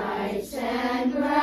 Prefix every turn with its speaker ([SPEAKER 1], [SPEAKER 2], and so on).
[SPEAKER 1] bright and bright.